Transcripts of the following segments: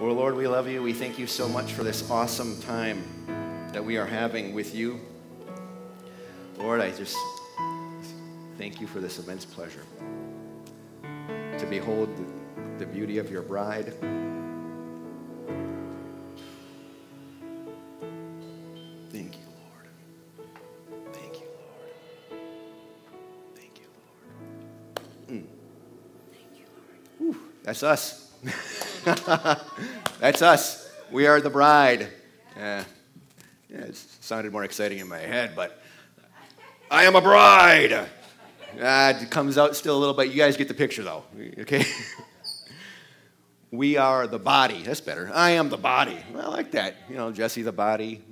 Well, Lord, we love you. We thank you so much for this awesome time that we are having with you. Lord, I just thank you for this immense pleasure to behold the, beauty of your bride. Thank you, Lord. Thank you, Lord. Thank you, Lord. Mm. Whew, that's us. that's us. We are the bride. Yeah. yeah, it sounded more exciting in my head, but I am a bride. Ah, it comes out still a little bit. You guys get the picture, though. Okay? we are the body. That's better. I am the body. I like that. You know, Jesse the body.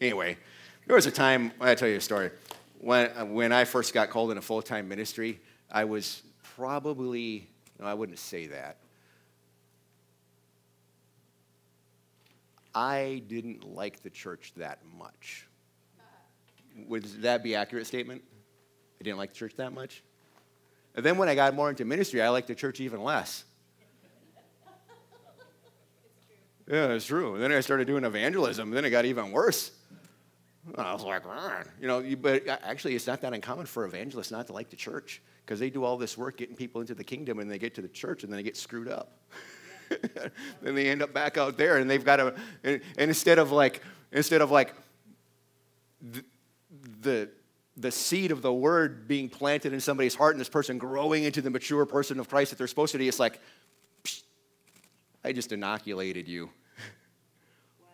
Anyway, there was a time, I'll tell you a story. When, when I first got called in a full time ministry, I was probably, no, I wouldn't say that. I didn't like the church that much. Would that be accurate statement? I didn't like the church that much. And then when I got more into ministry, I liked the church even less. Yeah, it's true. And then I started doing evangelism, and then it got even worse. I was like, you know, but actually, it's not that uncommon for evangelists not to like the church because they do all this work getting people into the kingdom, and they get to the church, and then they get screwed up. then they end up back out there, and they've got to, and, and instead of like, instead of like, the, the the seed of the word being planted in somebody's heart and this person growing into the mature person of Christ that they're supposed to be, it's like, I just inoculated you. Wow.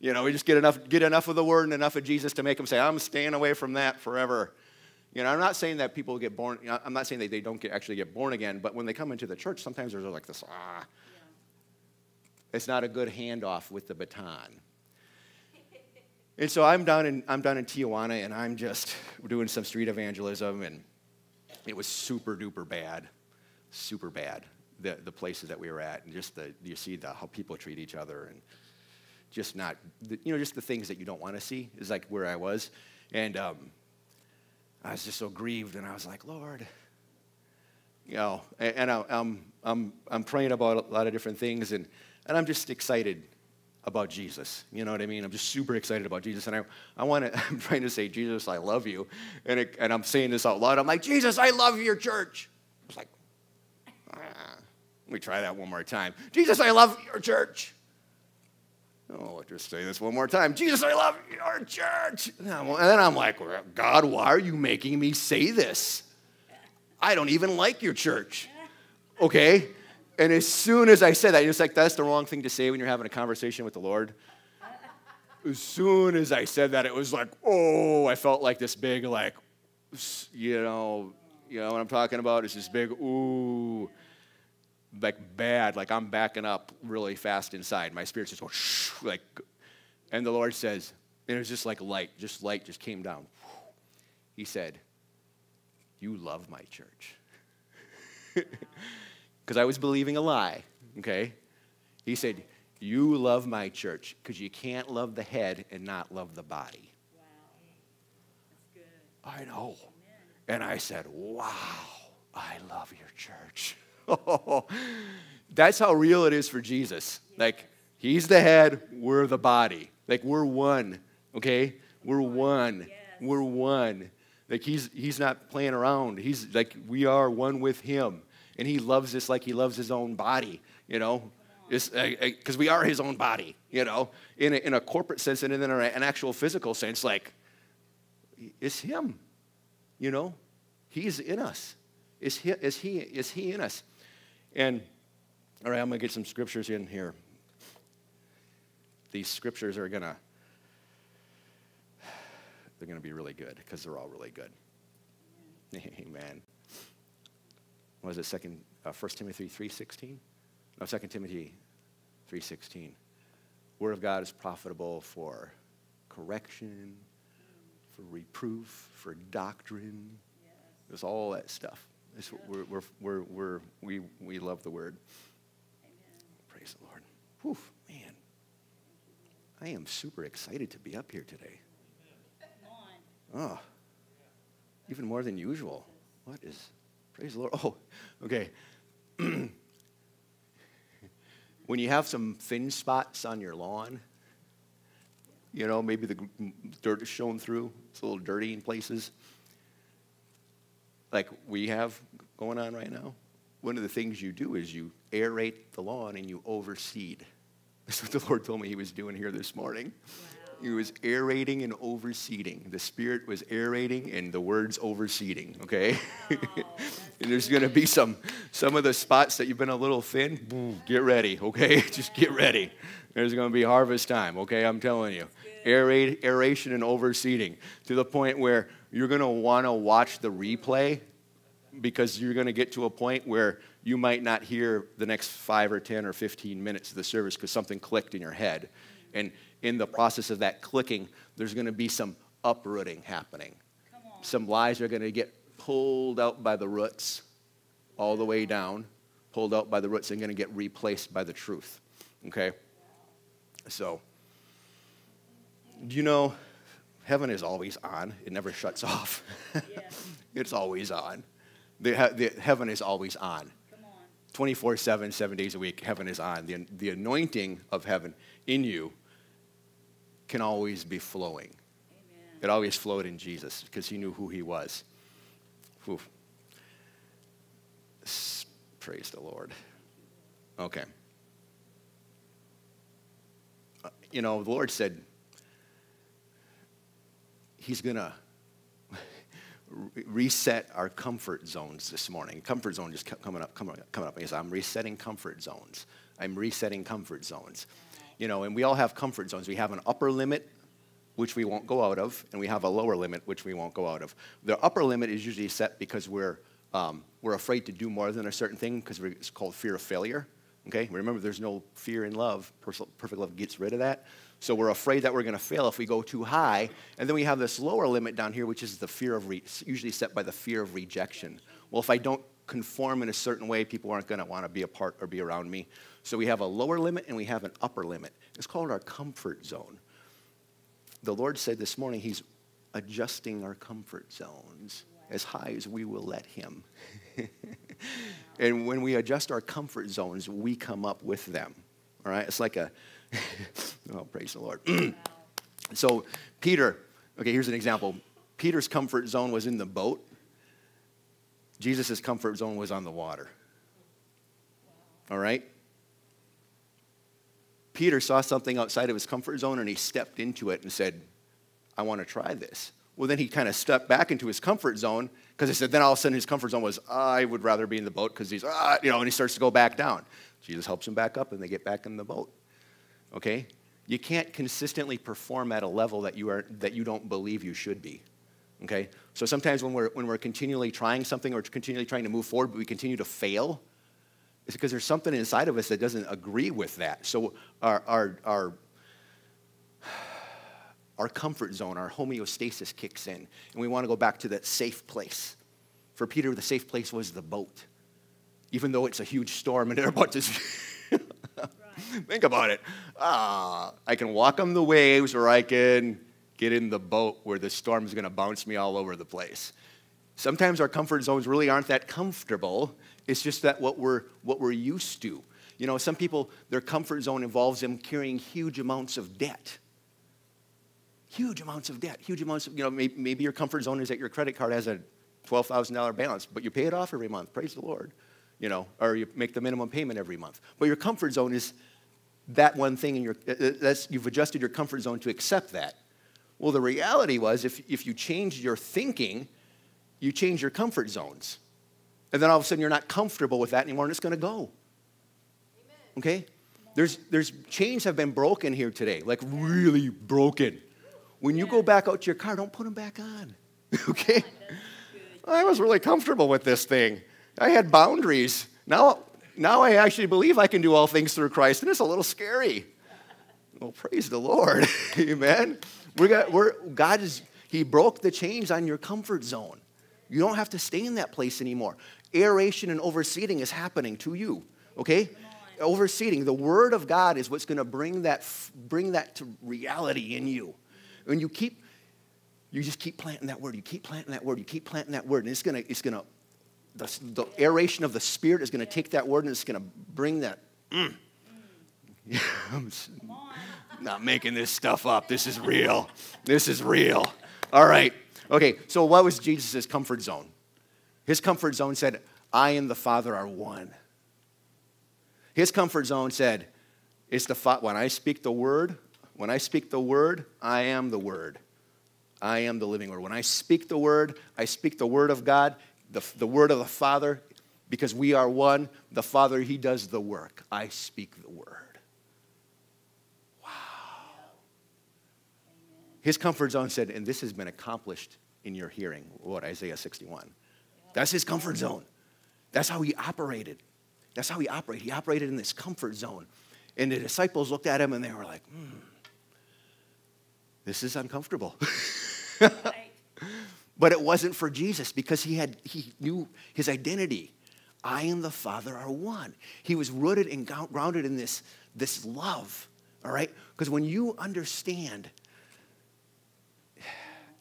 You know, we just get enough, get enough of the word and enough of Jesus to make them say, I'm staying away from that forever. You know, I'm not saying that people get born, I'm not saying that they don't get, actually get born again, but when they come into the church, sometimes there's like this, ah. Yeah. It's not a good handoff with the baton. And so I'm down in I'm down in Tijuana and I'm just doing some street evangelism and it was super duper bad, super bad. The the places that we were at and just the you see the how people treat each other and just not the, you know just the things that you don't want to see is like where I was and um, I was just so grieved and I was like Lord, you know and, I, I'm I'm I'm praying about a lot of different things and and I'm just excited about Jesus. You know what I mean? I'm just super excited about Jesus. And I, I want to, I'm trying to say, Jesus, I love you. And, it, and I'm saying this out loud. I'm like, Jesus, I love your church. It's like, ah. let me try that one more time. Jesus, I love your church. Oh, I'll just say this one more time. Jesus, I love your church. And then I'm like, God, why are you making me say this? I don't even like your church. Okay? And as soon as I said that, it's like, that's the wrong thing to say when you're having a conversation with the Lord. As soon as I said that, it was like, oh, I felt like this big, like, you know, you know what I'm talking about? It's this big, ooh, like bad, like I'm backing up really fast inside. My spirit's just going, shh, like, and the Lord says, and it was just like light, just light just came down. He said, You love my church. because I was believing a lie, okay? He said, You love my church because you can't love the head and not love the body. Wow. I know. Amen. And I said, Wow, I love your church. That's how real it is for Jesus. Like, He's the head, we're the body. Like, we're one, okay? We're one. We're one. Like, He's, he's not playing around. He's like, we are one with Him and he loves us like he loves his own body, you know, because we are his own body, you know, in a, in a corporate sense and in an actual physical sense. Like, it's him, you know, he's in us. Is he, is he, is he in us? And, all right, I'm going to get some scriptures in here. These scriptures are going to, they're going to be really good because they're all really good. Amen was it second uh, 1 timothy 3.16 no 2 timothy 3.16 word of god is profitable for correction for reproof for doctrine yes. there's all that stuff it's, we're, we're, we're, we're, we, we love the word. Amen. praise the lord. Whew, man. I am super excited to be up here today. Oh even more than usual. What is Praise the Lord. Oh, okay. when you have some thin spots on your lawn, you know, maybe the dirt is shown through, it's a little dirty in places, like we have going on right now. One of the things you do is you aerate the lawn and you overseed. That's what the Lord told me He was doing here this morning. Wow. He was aerating and overseeding. The Spirit was aerating and the words overseeding, okay? Wow, there's going to be some, some of the spots that you've been a little thin, get ready, okay? Just get ready. There's going to be harvest time, okay? I'm telling you. Aerate, aeration and overseeding to the point where you're going to want to watch the replay because you're going to get to a point where you might not hear the next five or 10 or 15 minutes of the service because something clicked in your head. And in the process of that clicking, there's going to be some uprooting happening. Some lies are going to get pulled out by the roots all the way down, pulled out by the roots, and going to get replaced by the truth. Okay? So, do you know heaven is always on? It never shuts off. it's always on. The, the, heaven is always on. 24 7, seven days a week, heaven is on. The, the anointing of heaven in you can always be flowing. Amen. It always flowed in Jesus because he knew who he was. Praise the Lord. Okay. Uh, you know, the Lord said he's going to reset our comfort zones this morning. Comfort zone just kept coming up, coming up, coming up. Because I'm resetting comfort zones. I'm resetting comfort zones. You know, and we all have comfort zones. We have an upper limit, which we won't go out of, and we have a lower limit, which we won't go out of. The upper limit is usually set because we're um, we're afraid to do more than a certain thing because it's called fear of failure. Okay, remember, there's no fear in love. Perfect love gets rid of that. So we're afraid that we're going to fail if we go too high. And then we have this lower limit down here, which is the fear of, usually set by the fear of rejection. Well, if I don't conform in a certain way, people aren't going to want to be a part or be around me. So we have a lower limit and we have an upper limit. It's called our comfort zone. The Lord said this morning, He's adjusting our comfort zones as high as we will let Him. and when we adjust our comfort zones, we come up with them. All right? It's like a oh, praise the Lord. so, Peter, okay, here's an example. Peter's comfort zone was in the boat, Jesus' comfort zone was on the water. All right? Peter saw something outside of his comfort zone and he stepped into it and said, I want to try this. Well, then he kind of stepped back into his comfort zone because he said, then all of a sudden his comfort zone was, I would rather be in the boat because he's, ah, you know, and he starts to go back down. Jesus helps him back up and they get back in the boat okay? You can't consistently perform at a level that you, are, that you don't believe you should be, okay? So sometimes when we're, when we're continually trying something or continually trying to move forward, but we continue to fail, it's because there's something inside of us that doesn't agree with that. So our, our, our, our comfort zone, our homeostasis kicks in, and we want to go back to that safe place. For Peter, the safe place was the boat, even though it's a huge storm and they're about to. Think about it. Ah, I can walk on the waves or I can get in the boat where the storm is going to bounce me all over the place. Sometimes our comfort zones really aren't that comfortable. It's just that what we're, what we're used to. You know, some people, their comfort zone involves them carrying huge amounts of debt. Huge amounts of debt, huge amounts of, you know, maybe, maybe your comfort zone is that your credit card has a $12,000 balance, but you pay it off every month. Praise the Lord. You know, or you make the minimum payment every month. But your comfort zone is that one thing in your, uh, uh, that's, you've adjusted your comfort zone to accept that. Well, the reality was if, if you change your thinking, you change your comfort zones. And then all of a sudden you're not comfortable with that anymore and it's going to go. Okay? There's, there's chains have been broken here today, like really broken. When you go back out to your car, don't put them back on. okay? I was really comfortable with this thing. I had boundaries. Now now I actually believe I can do all things through Christ, and it's a little scary. Well, praise the Lord. Amen. We got, we're, God is, He broke the chains on your comfort zone. You don't have to stay in that place anymore. Aeration and overseeding is happening to you, okay? Overseeding, the Word of God is what's going to bring that, bring that to reality in you. When you keep, you just keep planting that Word, you keep planting that Word, you keep planting that Word, and it's going to, it's going to the, the aeration of the Spirit is going to take that word and it's going to bring that, mm, I'm not making this stuff up. This is real. This is real. All right. Okay, so what was Jesus' comfort zone? His comfort zone said, I and the Father are one. His comfort zone said, it's the fa- when I speak the word, when I speak the word, I am the word. I am the living word. When I speak the word, I speak the word of God, the, the word of the Father, because we are one. The Father, He does the work. I speak the word. Wow. His comfort zone said, and this has been accomplished in your hearing. What, Isaiah 61. That's his comfort zone. That's how he operated. That's how he operated. He operated in this comfort zone. And the disciples looked at him and they were like, hmm, this is uncomfortable. but it wasn't for Jesus because he had he knew his identity. I and the Father are one. He was rooted and grounded in this, this love. All right? Because when you understand,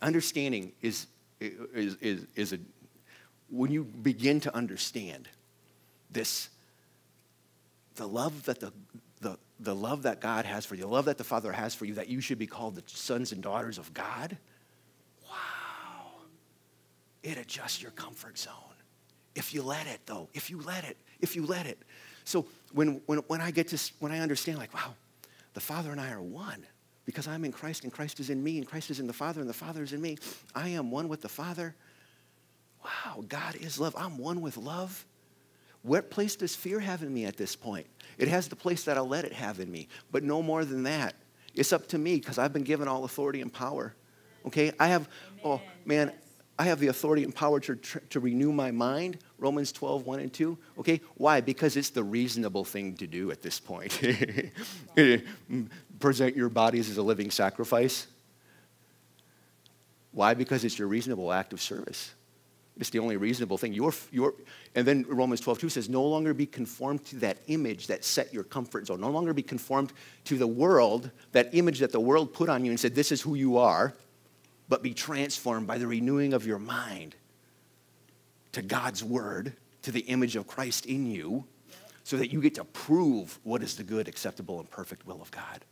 understanding is, is, is, is a when you begin to understand this, the love that the, the, the love that God has for you, the love that the Father has for you, that you should be called the sons and daughters of God, it adjusts your comfort zone. If you let it, though, if you let it, if you let it. So when, when, when I get to, when I understand, like, wow, the Father and I are one because I'm in Christ and Christ is in me and Christ is in the Father and the Father is in me. I am one with the Father wow, God is love. I'm one with love. What place does fear have in me at this point? It has the place that I'll let it have in me, but no more than that. It's up to me because I've been given all authority and power. Okay? I have, Amen. oh man, I have the authority and power to, to renew my mind. Romans 12, 1 and 2. Okay? Why? Because it's the reasonable thing to do at this point. Present your bodies as a living sacrifice. Why? Because it's your reasonable act of service. It's the only reasonable thing. You're, you're, and then Romans 12, 2 says, No longer be conformed to that image that set your comfort zone. No longer be conformed to the world, that image that the world put on you and said, This is who you are, but be transformed by the renewing of your mind to God's word, to the image of Christ in you, so that you get to prove what is the good, acceptable, and perfect will of God.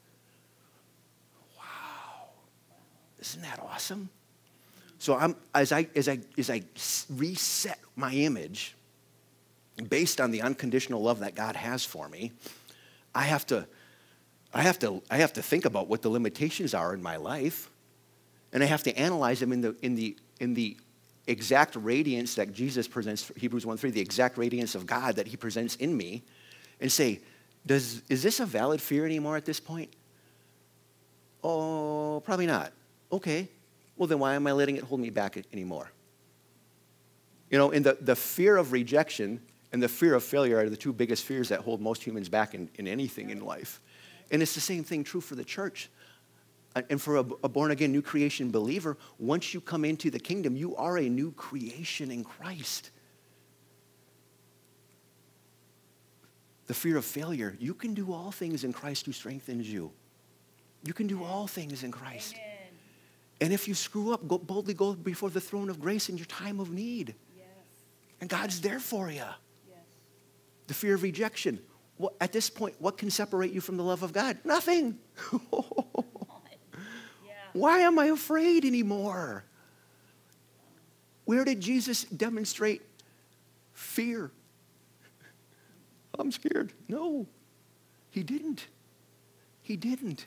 Wow. Isn't that awesome? So I'm, as, I, as, I, as I reset my image based on the unconditional love that God has for me, I have to, I have to, I have to think about what the limitations are in my life, and I have to analyze them in the, in the, in the exact radiance that Jesus presents, Hebrews 1 3, the exact radiance of God that he presents in me, and say, Does, is this a valid fear anymore at this point? Oh, probably not. Okay, well, then why am I letting it hold me back anymore? You know, and the, the fear of rejection and the fear of failure are the two biggest fears that hold most humans back in, in anything in life. And it's the same thing true for the church. And for a, born again, new creation believer, once you come into the kingdom, you are a new creation in Christ. The fear of failure, you can do all things in Christ who strengthens you. You can do all things in Christ. Amen. And if you screw up, go, boldly go before the throne of grace in your time of need. Yes. And God's there for you. Yes. The fear of rejection. Well, at this point, what can separate you from the love of God? Nothing. Why am I afraid anymore? Where did Jesus demonstrate fear? I'm scared. No, he didn't. He didn't.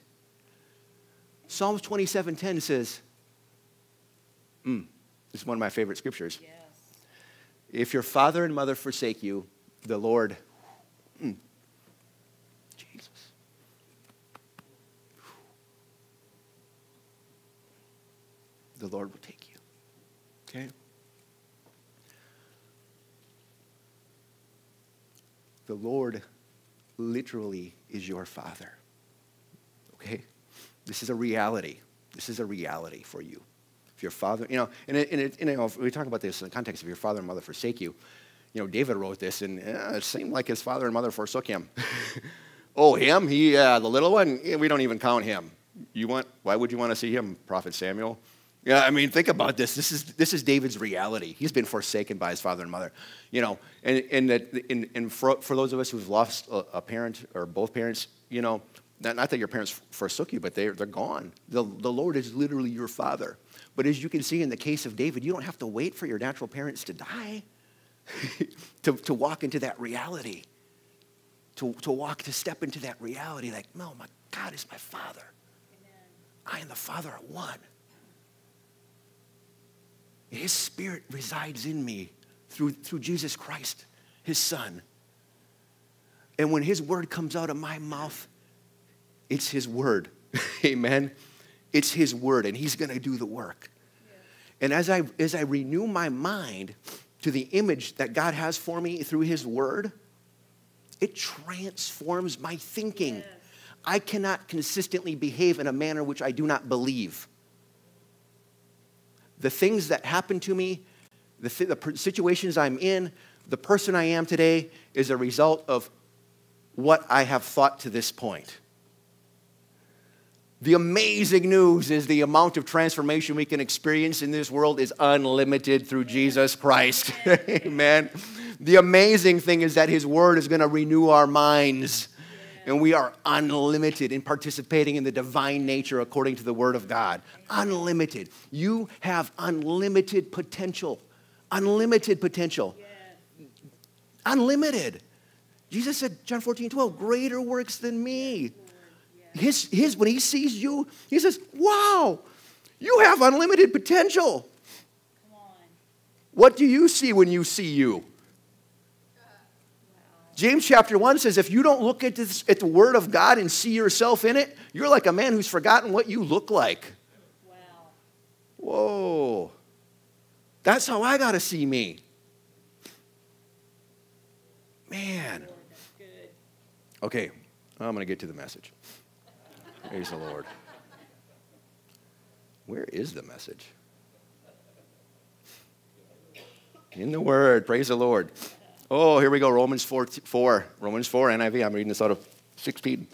Psalms 27:10 says, mm, this is one of my favorite scriptures. Yes. If your father and mother forsake you, the Lord, mm, Jesus. The Lord will take you. Okay? The Lord literally is your father. Okay? This is a reality. This is a reality for you. If your father, you know, and, it, and, it, and you know, if we talk about this in the context of your father and mother forsake you, you know, David wrote this, and uh, it seemed like his father and mother forsook him. oh, him? He, uh, the little one? we don't even count him. You want? Why would you want to see him, Prophet Samuel? Yeah, I mean, think about this. This is, this is David's reality. He's been forsaken by his father and mother. You know, and, and, that, and, and for, for those of us who've lost a, a parent or both parents, you know, not, not that your parents forsook you, but they're, they're gone. The, the Lord is literally your father. But as you can see in the case of David, you don't have to wait for your natural parents to die to, to walk into that reality. To, to walk, to step into that reality like, no, my God is my father. Amen. I am the father at one. His spirit resides in me through, through Jesus Christ, his son. And when his word comes out of my mouth, it's his word. Amen. It's his word, and he's going to do the work. And as I, as I renew my mind to the image that God has for me through his word, it transforms my thinking. I cannot consistently behave in a manner which I do not believe the things that happen to me, the, th- the situations I'm in, the person I am today is a result of what I have thought to this point. The amazing news is the amount of transformation we can experience in this world is unlimited through Jesus Christ. Amen. The amazing thing is that His Word is going to renew our minds and we are unlimited in participating in the divine nature according to the Word of God. Unlimited. You have unlimited potential. Unlimited potential. Unlimited. Jesus said, John 14, 12, greater works than me. His, his, when he sees you, he says, Wow, you have unlimited potential. What do you see when you see you? James chapter 1 says, if you don't look at, this, at the Word of God and see yourself in it, you're like a man who's forgotten what you look like. Wow. Whoa. That's how I got to see me. Man. Okay, I'm going to get to the message. Praise the Lord. Where is the message? In the Word. Praise the Lord. Oh, here we go. Romans 4, 4. Romans 4, NIV. I'm reading this out of 16.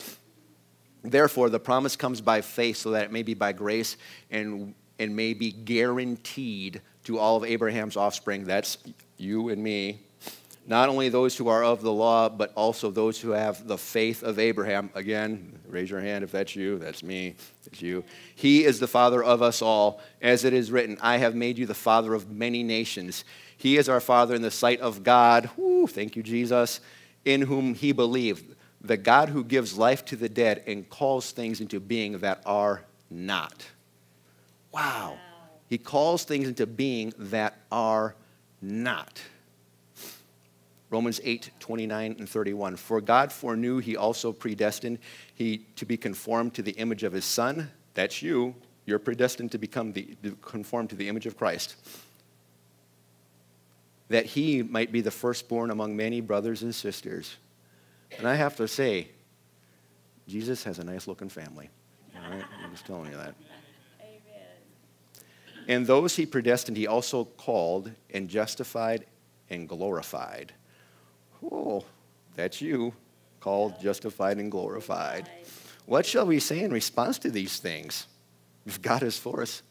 Therefore, the promise comes by faith so that it may be by grace and, and may be guaranteed to all of Abraham's offspring. That's you and me. Not only those who are of the law, but also those who have the faith of Abraham. Again, raise your hand if that's you. That's me. That's you. He is the father of us all. As it is written, I have made you the father of many nations. He is our Father in the sight of God. Thank you, Jesus. In whom he believed. The God who gives life to the dead and calls things into being that are not. Wow. wow. He calls things into being that are not. Romans 8, 29 and 31. For God foreknew, he also predestined he to be conformed to the image of his Son. That's you. You're predestined to become the, to conform to the image of Christ that he might be the firstborn among many brothers and sisters. And I have to say, Jesus has a nice looking family. All right? I'm just telling you that. Amen. And those he predestined, he also called and justified and glorified. Oh, that's you, called, justified, and glorified. What shall we say in response to these things? If God is for us,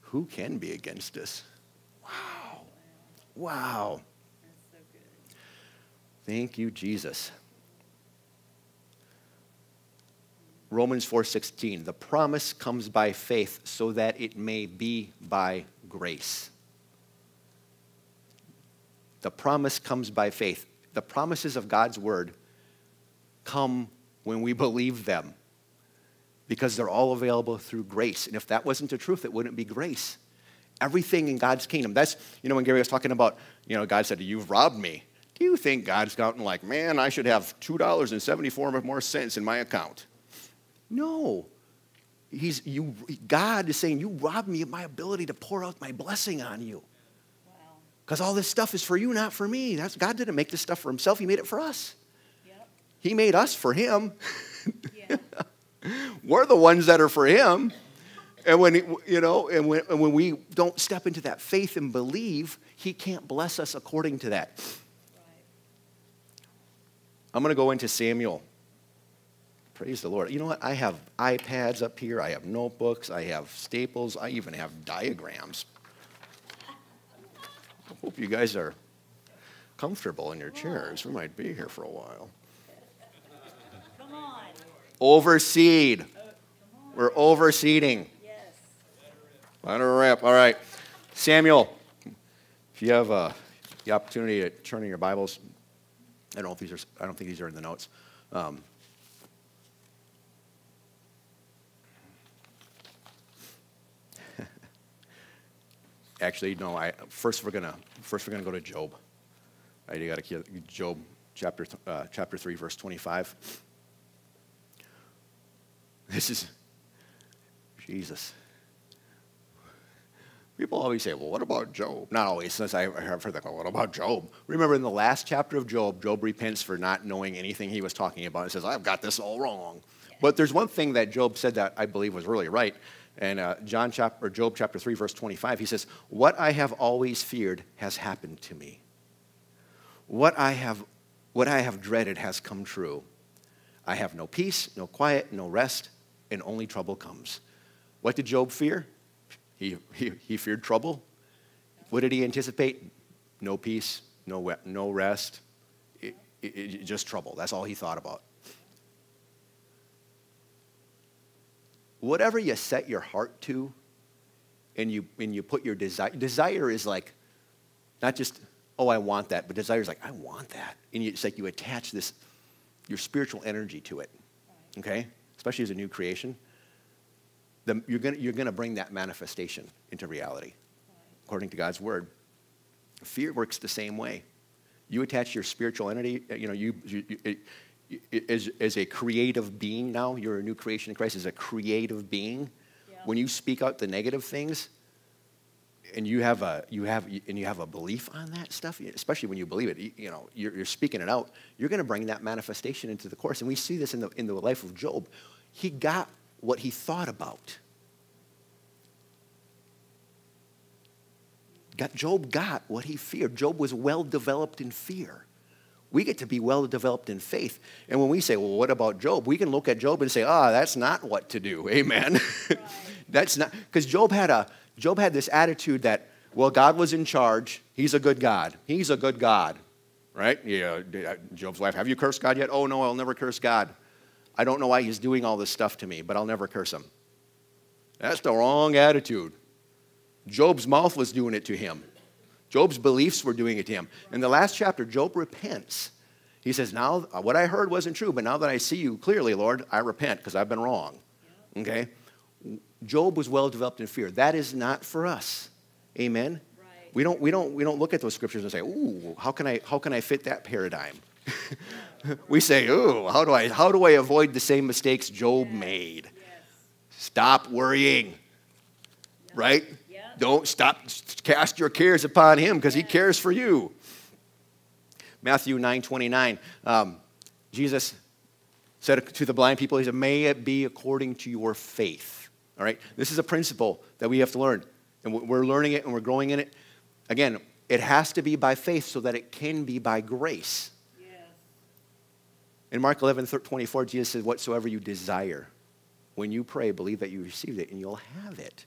who can be against us? Wow. So Thank you, Jesus. Romans 4:16 The promise comes by faith so that it may be by grace. The promise comes by faith. The promises of God's word come when we believe them because they're all available through grace. And if that wasn't the truth, it wouldn't be grace everything in God's kingdom. That's, you know, when Gary was talking about, you know, God said, You've robbed me. Do you think God's counting like, man, I should have $2.74 more cents in my account? No. He's, you, God is saying, You robbed me of my ability to pour out my blessing on you. Because all this stuff is for you, not for me. That's, God didn't make this stuff for himself, He made it for us. Yep. He made us for Him. Yeah. We're the ones that are for Him. And when, you know, and when, and when we don't step into that faith and believe, he can't bless us according to that. I'm going to go into Samuel. Praise the Lord. You know what? I have iPads up here, I have notebooks, I have staples, I even have diagrams. I hope you guys are comfortable in your chairs. We might be here for a while. Come on. Overseed. We're overseeding. Her rip. All right. Samuel, if you have uh, the opportunity to turn in your Bibles, I don't know if these are, I don't think these are in the notes. Um, actually, no. I first we're gonna first we're gonna go to Job. Right, you got to Job chapter uh, chapter three verse twenty five. This is Jesus. People always say, well, what about Job? Not always, since I have heard that, what about Job? Remember in the last chapter of Job, Job repents for not knowing anything he was talking about and says, I've got this all wrong. But there's one thing that Job said that I believe was really right. And uh, John chapter, Job chapter 3, verse 25, he says, What I have always feared has happened to me. What I have, what I have dreaded has come true. I have no peace, no quiet, no rest, and only trouble comes. What did Job fear? He, he, he feared trouble. What did he anticipate? No peace, no, no rest, it, it, it, just trouble. That's all he thought about. Whatever you set your heart to and you, and you put your desire, desire is like not just, oh, I want that, but desire is like, I want that. And you, it's like you attach this, your spiritual energy to it, okay? Especially as a new creation the, you're going you're going to bring that manifestation into reality, according to God's word. Fear works the same way. You attach your spiritual entity, uh, you know, you, you, you as, as a creative being now, you're a new creation in Christ, as a creative being. Yeah. When you speak out the negative things, and you have a you have and you have a belief on that stuff especially when you believe it you know you're, you're speaking it out you're going to bring that manifestation into the course and we see this in the in the life of job he got what he thought about. Got, Job got what he feared. Job was well developed in fear. We get to be well developed in faith. And when we say, well, what about Job? We can look at Job and say, ah, oh, that's not what to do. Amen. that's not, because Job had a, Job had this attitude that, well, God was in charge. He's a good God. He's a good God. Right? Yeah, Job's wife, have you cursed God yet? Oh, no, I'll never curse God. I don't know why he's doing all this stuff to me, but I'll never curse him. That's the wrong attitude. Job's mouth was doing it to him. Job's beliefs were doing it to him. In the last chapter, Job repents. He says, Now, uh, what I heard wasn't true, but now that I see you clearly, Lord, I repent because I've been wrong. Okay? Job was well developed in fear. That is not for us. Amen? Right. We, don't, we, don't, we don't look at those scriptures and say, Ooh, how can I, how can I fit that paradigm? we say, "Ooh, how do I how do I avoid the same mistakes Job made?" Yes. Stop worrying. Yep. Right? Yep. Don't stop cast your cares upon him because he cares for you. Matthew 9 29. Um, Jesus said to the blind people, He said, May it be according to your faith. All right? This is a principle that we have to learn. And we're learning it and we're growing in it. Again, it has to be by faith so that it can be by grace. In Mark 11, 24, Jesus says, Whatsoever you desire, when you pray, believe that you received it and you'll have it.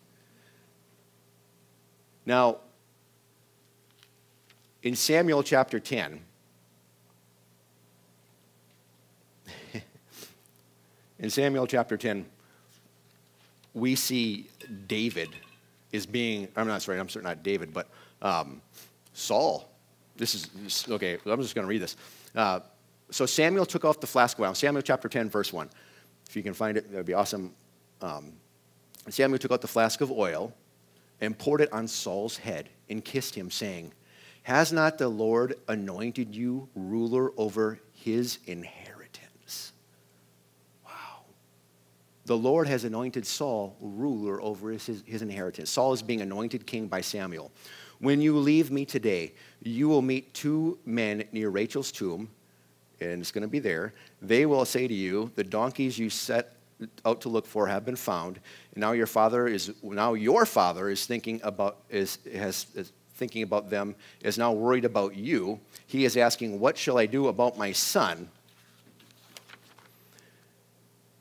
Now, in Samuel chapter 10, in Samuel chapter 10, we see David is being, I'm not sorry, I'm sorry, not David, but um, Saul. This is, okay, I'm just going to read this. Uh, so Samuel took off the flask of oil. Samuel chapter 10, verse 1. If you can find it, that would be awesome. Um, Samuel took out the flask of oil and poured it on Saul's head and kissed him, saying, Has not the Lord anointed you ruler over his inheritance? Wow. The Lord has anointed Saul ruler over his, his inheritance. Saul is being anointed king by Samuel. When you leave me today, you will meet two men near Rachel's tomb and it's going to be there. They will say to you, The donkeys you set out to look for have been found. And now your father is now your father is thinking about is has is thinking about them is now worried about you. He is asking, What shall I do about my son?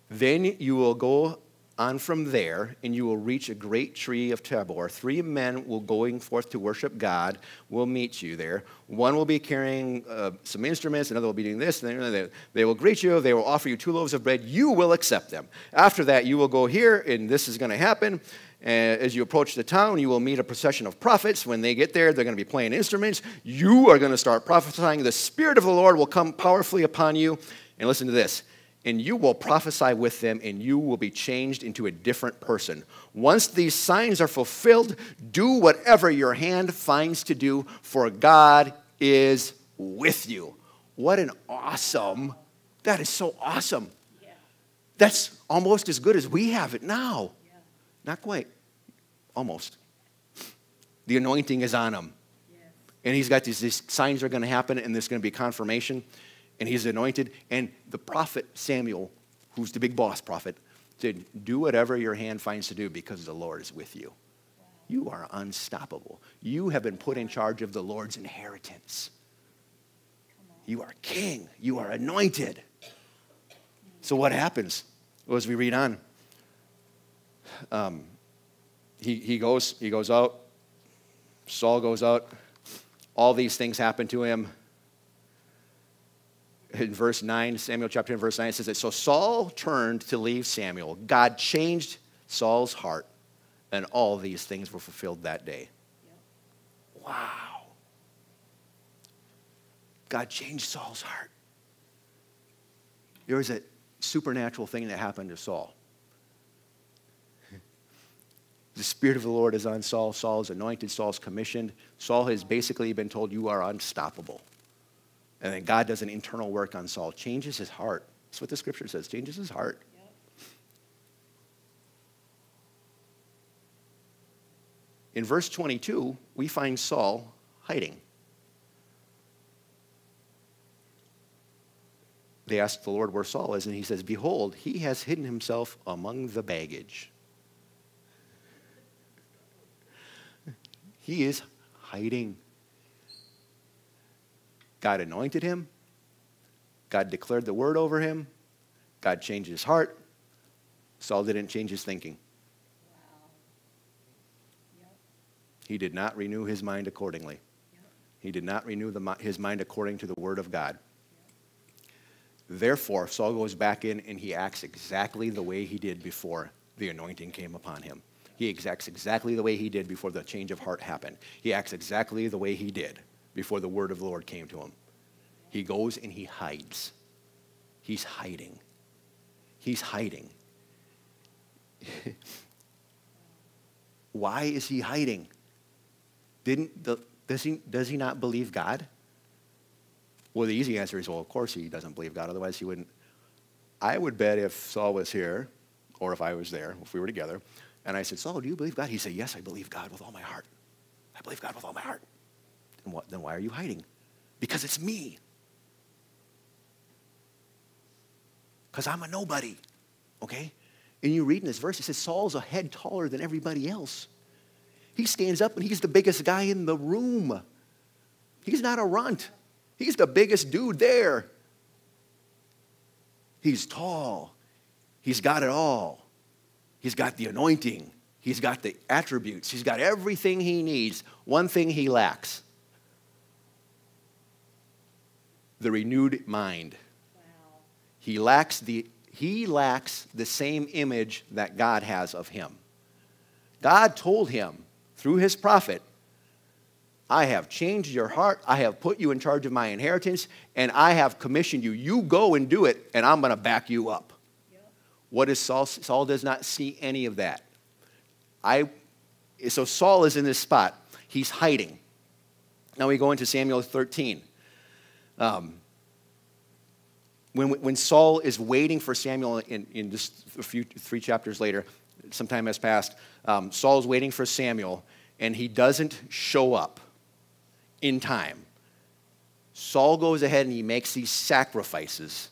Then you will go on from there, and you will reach a great tree of Tabor. Three men will going forth to worship God will meet you there. One will be carrying uh, some instruments, another will be doing this, and they, they will greet you. They will offer you two loaves of bread. You will accept them. After that, you will go here, and this is going to happen. And as you approach the town, you will meet a procession of prophets. When they get there, they're going to be playing instruments. You are going to start prophesying. The Spirit of the Lord will come powerfully upon you. And listen to this and you will prophesy with them, and you will be changed into a different person. Once these signs are fulfilled, do whatever your hand finds to do, for God is with you. What an awesome, that is so awesome. Yeah. That's almost as good as we have it now. Yeah. Not quite, almost. The anointing is on him. Yes. And he's got these, these signs are going to happen, and there's going to be confirmation and he's anointed. And the prophet Samuel, who's the big boss prophet, said, Do whatever your hand finds to do because the Lord is with you. You are unstoppable. You have been put in charge of the Lord's inheritance. You are king. You are anointed. So, what happens? Well, as we read on, um, he, he, goes, he goes out. Saul goes out. All these things happen to him in verse 9, Samuel chapter 10, verse 9, it says that so Saul turned to leave Samuel. God changed Saul's heart, and all these things were fulfilled that day. Wow. God changed Saul's heart. There was a supernatural thing that happened to Saul. The Spirit of the Lord is on Saul. Saul is anointed. Saul's commissioned. Saul has basically been told, You are unstoppable. And then God does an internal work on Saul, changes his heart. That's what the scripture says, changes his heart. In verse 22, we find Saul hiding. They ask the Lord where Saul is, and he says, Behold, he has hidden himself among the baggage. He is hiding. God anointed him. God declared the word over him. God changed his heart. Saul didn't change his thinking. He did not renew his mind accordingly. He did not renew the, his mind according to the word of God. Therefore, Saul goes back in and he acts exactly the way he did before the anointing came upon him. He acts exactly the way he did before the change of heart happened. He acts exactly the way he did before the word of the Lord came to him. He goes and he hides. He's hiding. He's hiding. Why is he hiding? Didn't the, does, he, does he not believe God? Well, the easy answer is, well, of course he doesn't believe God. Otherwise, he wouldn't. I would bet if Saul was here, or if I was there, if we were together, and I said, Saul, do you believe God? He'd say, Yes, I believe God with all my heart. I believe God with all my heart. Then why are you hiding? Because it's me. Because I'm a nobody. Okay? And you read in this verse, it says Saul's a head taller than everybody else. He stands up and he's the biggest guy in the room. He's not a runt. He's the biggest dude there. He's tall. He's got it all. He's got the anointing. He's got the attributes. He's got everything he needs. One thing he lacks the renewed mind. Wow. He lacks the, he lacks the same image that God has of him. God told him through his prophet, I have changed your heart. I have put you in charge of my inheritance, and I have commissioned you. You go and do it, and I'm going to back you up. Yep. What is Saul? Saul does not see any of that. I, so Saul is in this spot. He's hiding. Now we go into Samuel 13. Um, when, when Saul is waiting for Samuel in, in just a few, three chapters later, some time has passed, um, is waiting for Samuel, and he doesn't show up in time. Saul goes ahead and he makes these sacrifices.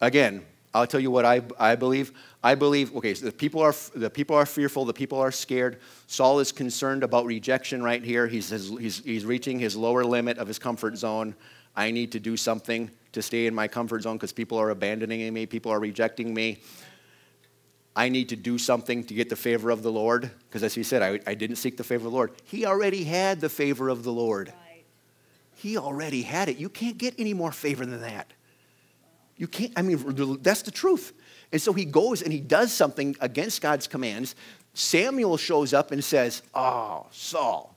Again, I'll tell you what I, I believe. I believe, okay, so the people, are, the people are fearful, the people are scared. Saul is concerned about rejection right here. He's, he's, he's reaching his lower limit of his comfort zone. I need to do something to stay in my comfort zone because people are abandoning me, people are rejecting me. I need to do something to get the favor of the Lord. Because as he said, I, I didn't seek the favor of the Lord. He already had the favor of the Lord. Right. He already had it. You can't get any more favor than that. You can't, I mean, that's the truth. And so he goes and he does something against God's commands. Samuel shows up and says, Oh, Saul,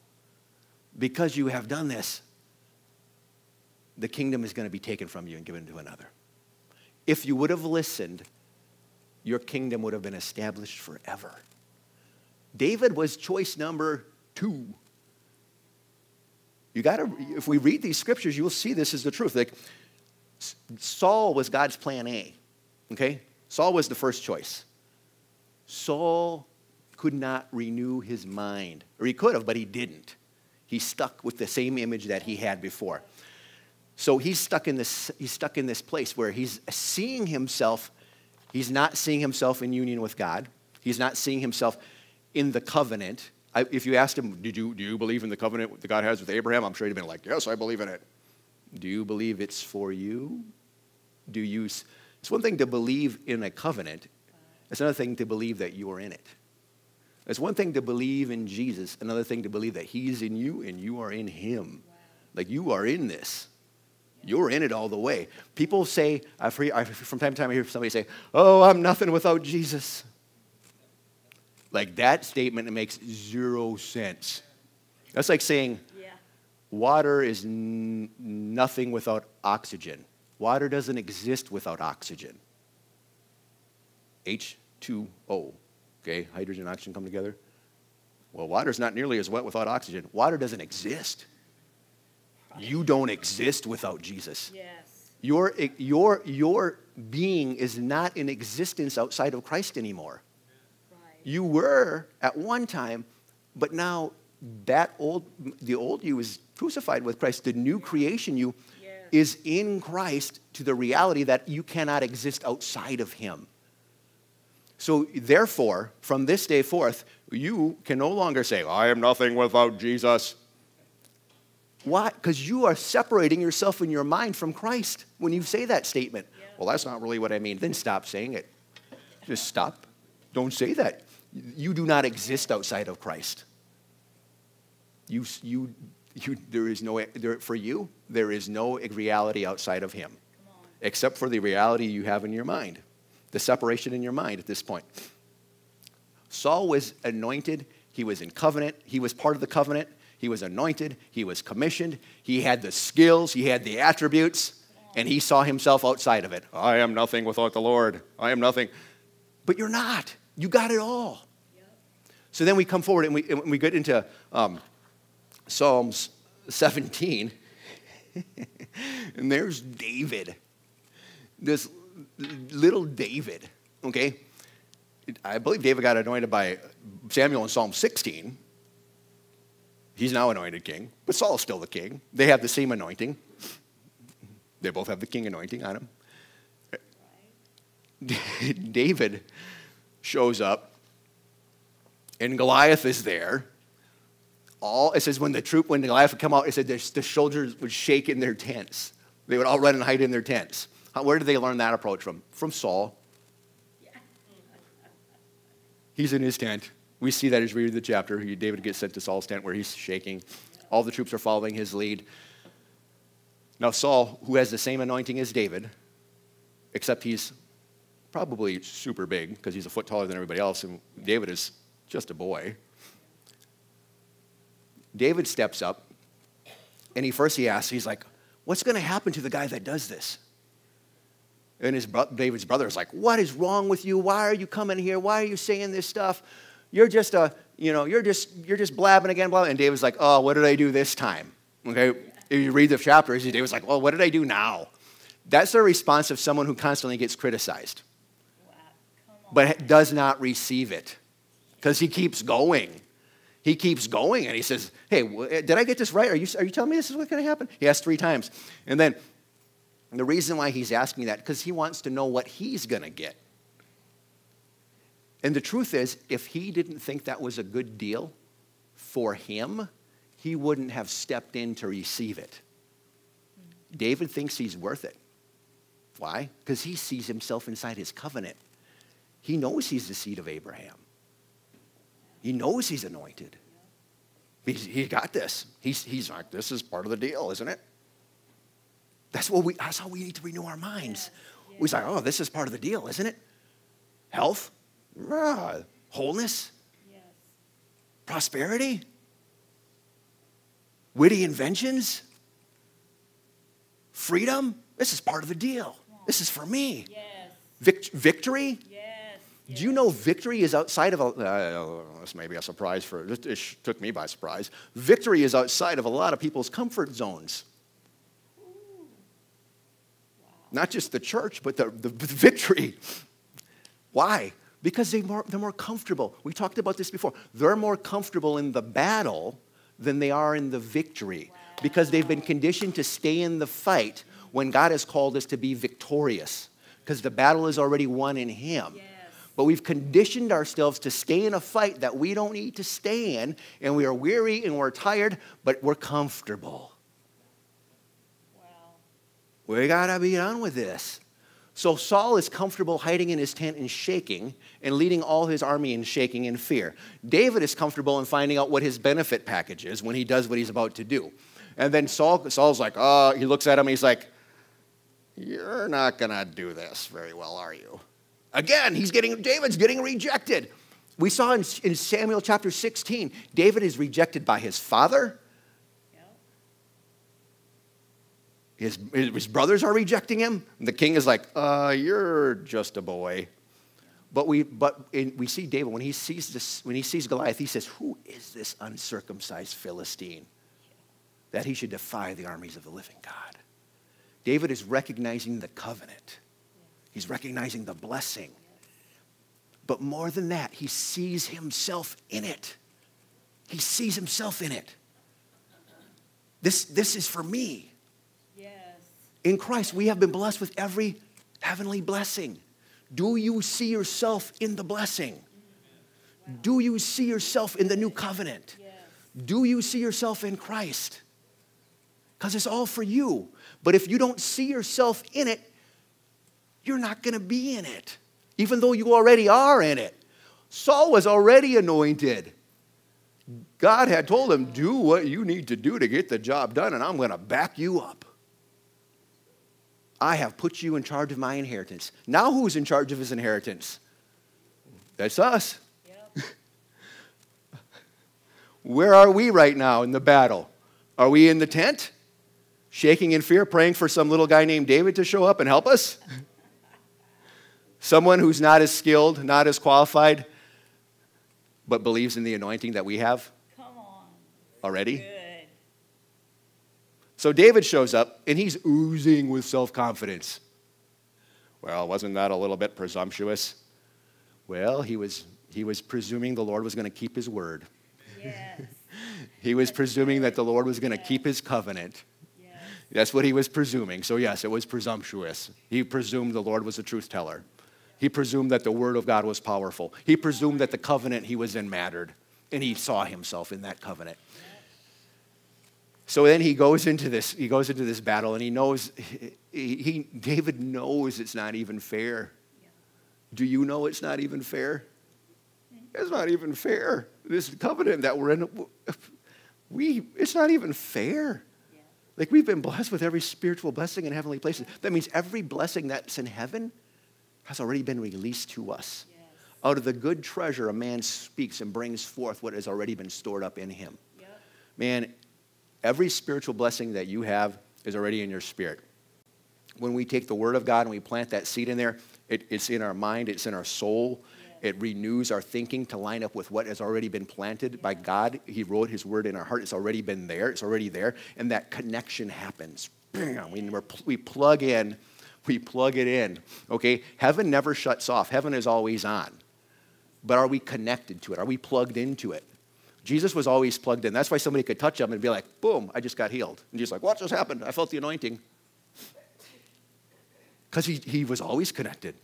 because you have done this, the kingdom is going to be taken from you and given to another. If you would have listened, your kingdom would have been established forever. David was choice number two. You got to, if we read these scriptures, you will see this is the truth. Like, Saul was God's plan A, okay? Saul was the first choice. Saul could not renew his mind, or he could have, but he didn't. He stuck with the same image that he had before. So he's stuck in this, he's stuck in this place where he's seeing himself He's not seeing himself in union with God. He's not seeing himself in the covenant. I, if you asked him, Did you, Do you believe in the covenant that God has with Abraham? I'm sure he'd have been like, Yes, I believe in it. Do you believe it's for you? Do you? It's one thing to believe in a covenant, it's another thing to believe that you are in it. It's one thing to believe in Jesus, another thing to believe that He's in you and you are in Him. Wow. Like you are in this. You're in it all the way. People say, I've heard, I've, from time to time, I hear somebody say, Oh, I'm nothing without Jesus. Like that statement makes zero sense. That's like saying, yeah. Water is n- nothing without oxygen. Water doesn't exist without oxygen. H2O. Okay, hydrogen and oxygen come together. Well, water's not nearly as wet without oxygen. Water doesn't exist. You don't exist without Jesus. Yes. Your, your, your being is not in existence outside of Christ anymore. Right. You were at one time, but now that old, the old you is crucified with Christ. The new creation you. Is in Christ to the reality that you cannot exist outside of Him. So, therefore, from this day forth, you can no longer say, I am nothing without Jesus. Why? Because you are separating yourself in your mind from Christ when you say that statement. Yeah. Well, that's not really what I mean. Then stop saying it. Just stop. Don't say that. You do not exist outside of Christ. You, you, you, there is no, there, for you, there is no reality outside of Him, except for the reality you have in your mind, the separation in your mind at this point. Saul was anointed, he was in covenant, he was part of the covenant, he was anointed, he was commissioned, he had the skills, he had the attributes, and he saw himself outside of it. I am nothing without the Lord. I am nothing. But you're not. You got it all. So then we come forward and we, and we get into um, Psalms 17. and there's David. This little David, okay? I believe David got anointed by Samuel in Psalm 16. He's now anointed king, but Saul's still the king. They have the same anointing. They both have the king anointing on them. David shows up, and Goliath is there. All it says when the troop, when Goliath would come out, it said the, the soldiers would shake in their tents. They would all run and hide in their tents. Where did they learn that approach from? From Saul. He's in his tent. We see that as we read the chapter. David gets sent to Saul's tent where he's shaking. All the troops are following his lead. Now, Saul, who has the same anointing as David, except he's probably super big because he's a foot taller than everybody else, and David is just a boy. David steps up, and he first he asks, he's like, "What's going to happen to the guy that does this?" And his David's brother is like, "What is wrong with you? Why are you coming here? Why are you saying this stuff? you're just a, you know, you're just, you're just blabbing again, blabbing. And David's like, oh, what did I do this time? Okay, if you read the chapter, David's like, well, what did I do now? That's the response of someone who constantly gets criticized, but does not receive it because he keeps going. He keeps going and he says, Hey, eh, did I get this right? Are you, are you telling me this is what's going to happen? He asks three times. And then the reason why he's asking that, because he wants to know what he's going to get. And the truth is, if he didn't think that was a good deal for him, he wouldn't have stepped in to receive it. David thinks he's worth it. Why? Because he sees himself inside his covenant. He knows he's the seed of Abraham. He knows he's anointed. He's, he got this. He's, he's like, this is part of the deal, isn't it? That's, what we, that's how we need to renew our minds. Yes, We're like, oh, this is part of the deal, isn't it? Health, ah, wholeness, Yes. prosperity, witty inventions, freedom. This is part of the deal. This is for me. Yes. Vic- victory. Yes. Do you know victory is outside of a, uh, this may be a surprise for, this, took me by surprise. Victory is outside of a lot of people's comfort zones. Not just the church, but the, the, the victory. Why? Because they more, they're more comfortable. We talked about this before. They're more comfortable in the battle than they are in the victory because they've been conditioned to stay in the fight when God has called us to be victorious because the battle is already won in Him. Yes. But we've conditioned ourselves to stay in a fight that we don't need to stay in, and we are weary and we're tired, but we're comfortable. Wow. We gotta be done with this. So Saul is comfortable hiding in his tent and shaking and leading all his army in shaking in fear. David is comfortable in finding out what his benefit package is when he does what he's about to do. And then Saul, Saul's like, oh, he looks at him, he's like, You're not gonna do this very well, are you? Again, he's getting David's getting rejected. We saw in, in Samuel chapter 16, David is rejected by his father, His, his brothers are rejecting him. The king is like, uh, you're just a boy. But we, but in, we see David, when he, sees this, when he sees Goliath, he says, Who is this uncircumcised Philistine that he should defy the armies of the living God? David is recognizing the covenant, he's recognizing the blessing. But more than that, he sees himself in it. He sees himself in it. This, this is for me. Yes. In Christ, we have been blessed with every heavenly blessing. Do you see yourself in the blessing? Do you see yourself in the new covenant? Yes. Do you see yourself in Christ? Because it's all for you. But if you don't see yourself in it, you're not going to be in it, even though you already are in it. Saul was already anointed. God had told him, Do what you need to do to get the job done, and I'm going to back you up. I have put you in charge of my inheritance. Now, who's in charge of his inheritance? That's us. Yep. Where are we right now in the battle? Are we in the tent, shaking in fear, praying for some little guy named David to show up and help us? Someone who's not as skilled, not as qualified, but believes in the anointing that we have Come on. already? Good. So David shows up and he's oozing with self confidence. Well, wasn't that a little bit presumptuous? Well, he was, he was presuming the Lord was going to keep his word. Yes. He was presuming that the Lord was going to keep his covenant. Yes. That's what he was presuming. So, yes, it was presumptuous. He presumed the Lord was a truth teller. He presumed that the word of God was powerful. He presumed that the covenant he was in mattered, and he saw himself in that covenant. So then he goes into this, he goes into this battle, and he knows, he, he, David knows it's not even fair. Do you know it's not even fair? It's not even fair. This covenant that we're in, we, it's not even fair. Like we've been blessed with every spiritual blessing in heavenly places. That means every blessing that's in heaven has already been released to us. Yes. Out of the good treasure, a man speaks and brings forth what has already been stored up in him. Yep. Man, every spiritual blessing that you have is already in your spirit. When we take the Word of God and we plant that seed in there, it, it's in our mind, it's in our soul. It renews our thinking to line up with what has already been planted by God. He wrote His Word in our heart. It's already been there, it's already there. And that connection happens. Bam! We, we plug in, we plug it in. Okay? Heaven never shuts off, heaven is always on. But are we connected to it? Are we plugged into it? Jesus was always plugged in. That's why somebody could touch him and be like, boom, I just got healed. And he's like, what just happened? I felt the anointing. Because he, he was always connected.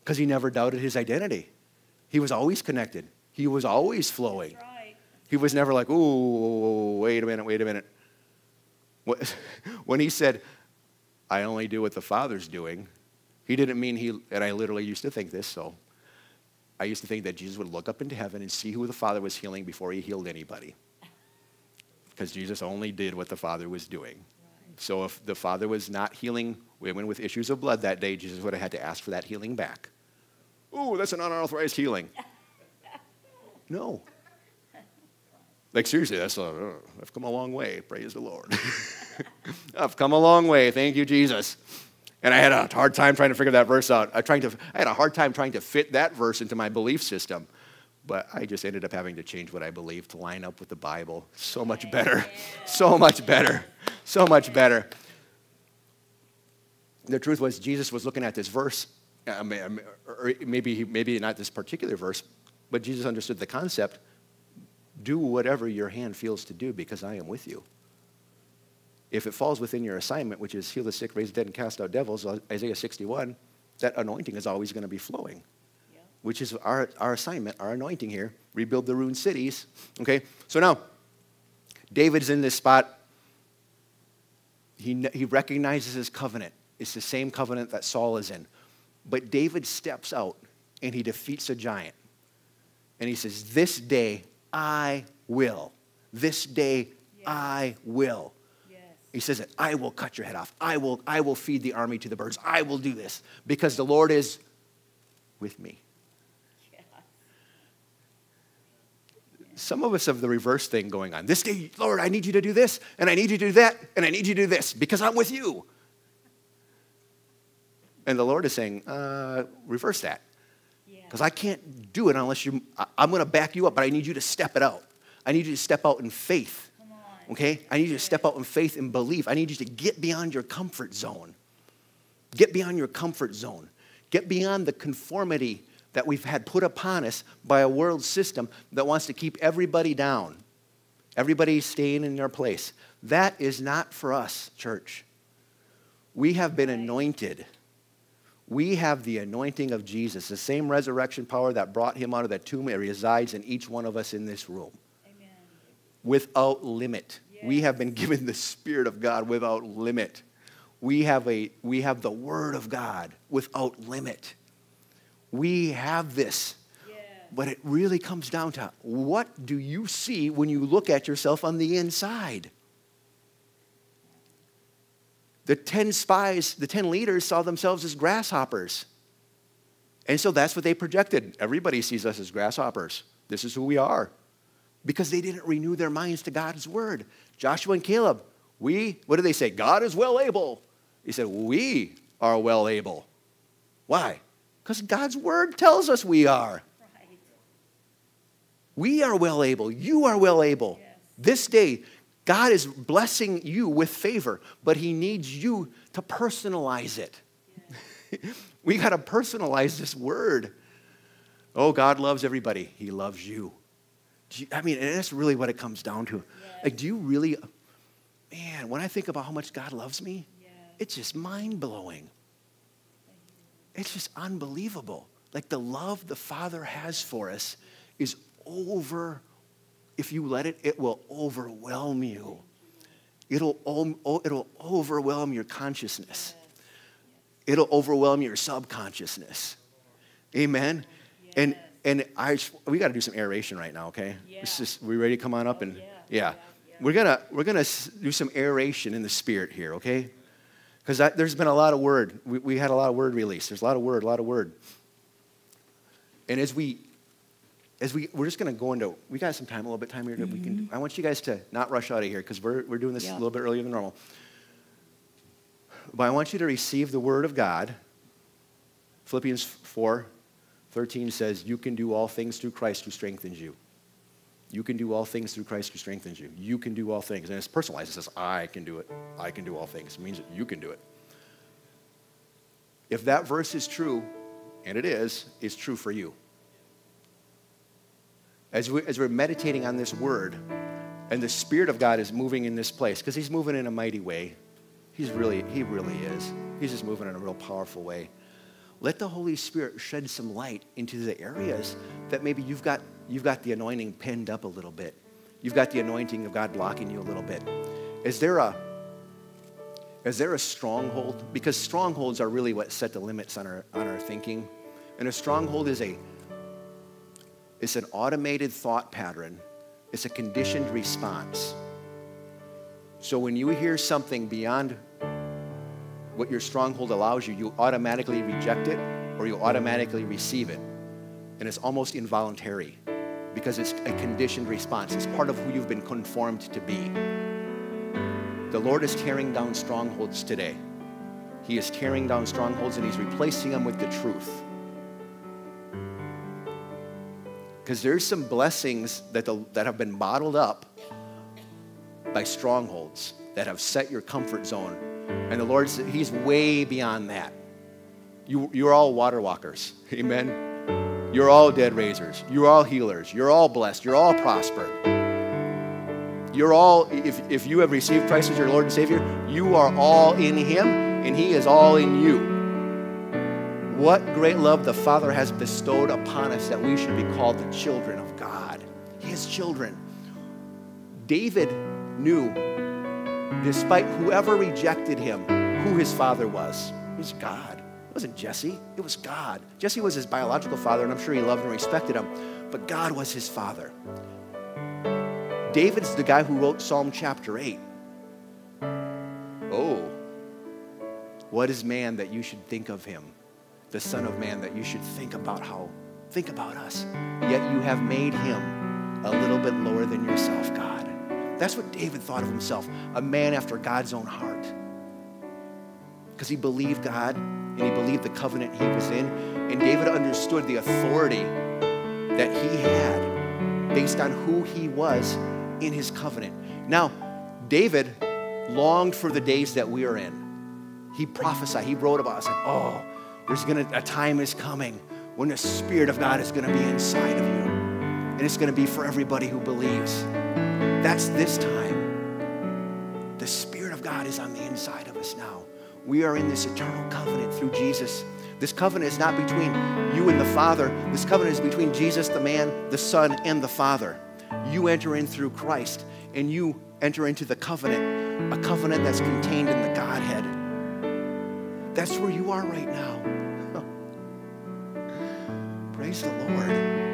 Because he never doubted his identity. He was always connected. He was always flowing. Right. He was never like, ooh, wait a minute, wait a minute. What- When he said, I only do what the Father's doing, He didn't mean he, and I literally used to think this, so I used to think that Jesus would look up into heaven and see who the Father was healing before he healed anybody. Because Jesus only did what the Father was doing. So if the Father was not healing women with issues of blood that day, Jesus would have had to ask for that healing back. Oh, that's an unauthorized healing. No. Like seriously, that's a, uh, I've come a long way. Praise the Lord. I've come a long way. Thank you, Jesus. And I had a hard time trying to figure that verse out. I, trying to, I had a hard time trying to fit that verse into my belief system. But I just ended up having to change what I believe to line up with the Bible. So much better. So much better. So much better. The truth was, Jesus was looking at this verse, uh, um, or maybe, maybe not this particular verse, but Jesus understood the concept do whatever your hand feels to do because I am with you. If it falls within your assignment, which is heal the sick, raise the dead, and cast out devils, uh, Isaiah 61, that anointing is always going to be flowing, which is our, our assignment, our anointing here. Rebuild the ruined cities. Okay? So now, David's in this spot. He, he recognizes his covenant. It's the same covenant that Saul is in. But David steps out and he defeats a giant. And he says, This day I will. This day yes. I will. He says it, I will cut your head off. I will, I will feed the army to the birds. I will do this because the Lord is with me. Some of us have the reverse thing going on. This day, Lord, I need you to do this, and I need you to do that, and I need you to do this because I'm with you. And the Lord is saying, uh, reverse that because I can't do it unless you, I'm going to back you up, but I need you to step it out. I need you to step out in faith. Okay? I need you to step out in faith and belief. I need you to get beyond your comfort zone. Get beyond your comfort zone. Get beyond the conformity that we've had put upon us by a world system that wants to keep everybody down, everybody staying in their place. That is not for us, church. We have been anointed we have the anointing of Jesus, the same resurrection power that brought him out of that tomb. It resides in each one of us in this room. Without limit. We have been given the Spirit of God without limit. We have, a, we have the Word of God without limit. We have this. But it really comes down to what do you see when you look at yourself on the inside? The 10 spies, the 10 leaders saw themselves as grasshoppers. And so that's what they projected. Everybody sees us as grasshoppers. This is who we are. Because they didn't renew their minds to God's word. Joshua and Caleb, we, what did they say? God is well able. He said, We are well able. Why? Because God's word tells us we are. Right. We are well able. You are well able. Yes. This day, God is blessing you with favor, but He needs you to personalize it. we got to personalize this word. Oh, God loves everybody. He loves you. You I mean, and that's really what it comes down to. Yes. Like, do you really, man, when I think about how much God loves me, yes. it's just mind blowing. It's just unbelievable. Like, the love the Father has for us is over if you let it, it will overwhelm you. It'll, it'll overwhelm your consciousness. It'll overwhelm your subconsciousness. Amen. And and I we got to do some aeration right now, okay? Yeah. It's just we ready to come on up and oh, yeah. yeah. We're gonna we're gonna do some aeration in the spirit here, okay? Because there's been a lot of word. We, we had a lot of word release. There's a lot of word, a lot of word. And as we as we, we're just going to go into, we got some time, a little bit time here that mm-hmm. we can, mm-hmm. I want you guys to not rush out of here because we're, we're doing this a little bit earlier than normal. But I want you to receive the word of God. Philippians 4 13 says, You can do all things through Christ who strengthens you. You can do all things through Christ who strengthens you. You can do all things. And it's personalized. It says, I can do it. I can do all things. It means that you can do it. If that verse is true, and it is, it's true for you as, we, as we're meditating on this word, and the Spirit of God is moving in this place, because He's moving in a mighty way. He's really, He really is. He's just moving in a real powerful way. Let the Holy Spirit shed some light into the areas that maybe you've got, you've got the anointing pinned up a little bit. You've got the anointing of God blocking you a little bit. Is there a, Is there a stronghold? Because strongholds are really what set the limits on our, on our thinking. And a stronghold is a it's an automated thought pattern. It's a conditioned response. So when you hear something beyond what your stronghold allows you, you automatically reject it or you automatically receive it. And it's almost involuntary because it's a conditioned response. It's part of who you've been conformed to be. The Lord is tearing down strongholds today. He is tearing down strongholds and He's replacing them with the truth. Because there's some blessings that, the, that have been bottled up by strongholds that have set your comfort zone. And the Lord, said, He's way beyond that. You, you're all water walkers. Amen. You're all dead raisers. You're all healers. You're all blessed. You're all prospered. You're all, if, if you have received Christ as your Lord and Savior, you are all in Him and He is all in you. What great love the Father has bestowed upon us that we should be called the children of God, His children. David knew, despite whoever rejected him, who his father was. It was God. It wasn't Jesse, it was God. Jesse was his biological father, and I'm sure he loved and respected him, but God was his father. David's the guy who wrote Psalm chapter 8. Oh, what is man that you should think of him? The Son of Man that you should think about how, think about us. Yet you have made him a little bit lower than yourself, God. That's what David thought of himself, a man after God's own heart. Because he believed God and he believed the covenant he was in. And David understood the authority that he had based on who he was in his covenant. Now, David longed for the days that we are in. He prophesied, he wrote about us like, oh, there's gonna a time is coming when the Spirit of God is gonna be inside of you. And it's gonna be for everybody who believes. That's this time. The Spirit of God is on the inside of us now. We are in this eternal covenant through Jesus. This covenant is not between you and the Father. This covenant is between Jesus, the man, the Son, and the Father. You enter in through Christ, and you enter into the covenant, a covenant that's contained in the Godhead. That's where you are right now. Praise the Lord.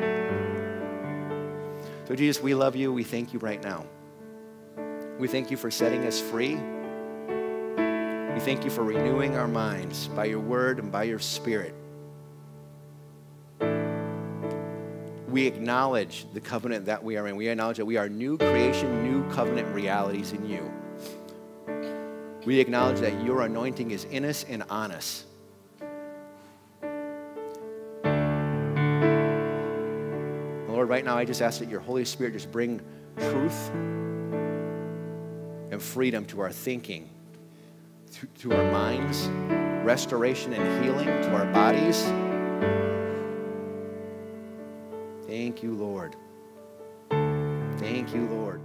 So, Jesus, we love you. We thank you right now. We thank you for setting us free. We thank you for renewing our minds by your word and by your spirit. We acknowledge the covenant that we are in. We acknowledge that we are new creation, new covenant realities in you. We acknowledge that your anointing is in us and on us. Right now I just ask that your Holy Spirit just bring truth and freedom to our thinking, to, to our minds, restoration and healing to our bodies. Thank you, Lord. Thank you, Lord.